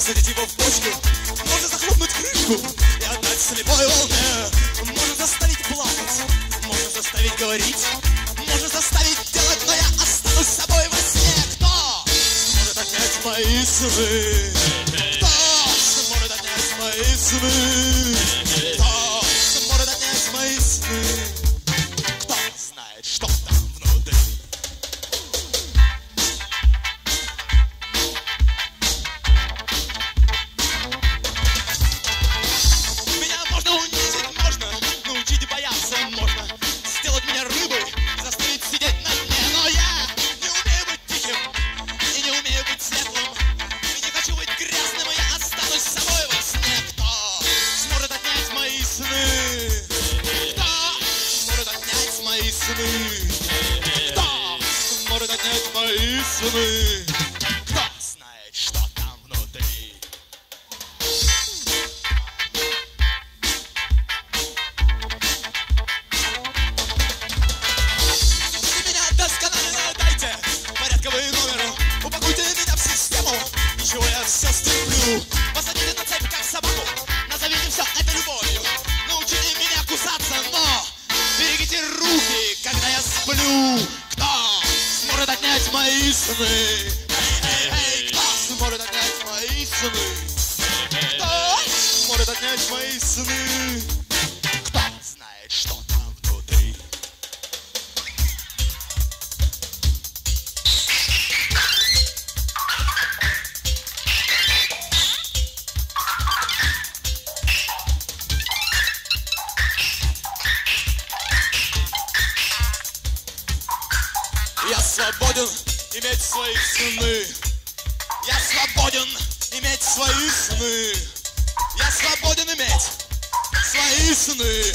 посадить его в бочку, можно захлопнуть крышку и отдать слепой волне. Можно заставить плакать, можно заставить говорить, можно заставить делать, но я останусь собой во сне. Кто может отнять мои сны? Кто может отнять мои сны? Сны? Кто сможет отнять мои сны? Кто знает, что там внутри? Меня досконально дайте порядковый номер Упакуйте меня в систему Ничего я все стерплю сплю Кто сможет отнять мои сны? Кто сможет отнять мои сны? Кто сможет отнять мои сны? Кто знает, что свободен иметь свои сны. Я свободен иметь свои сны. Я свободен иметь свои сны.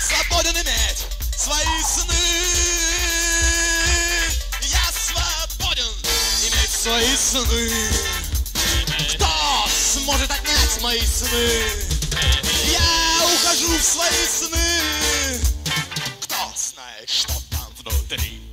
Свободен иметь свои сны. Я свободен иметь свои сны. Кто сможет отнять мои сны? Я ухожу в свои сны. Кто знает, что там внутри?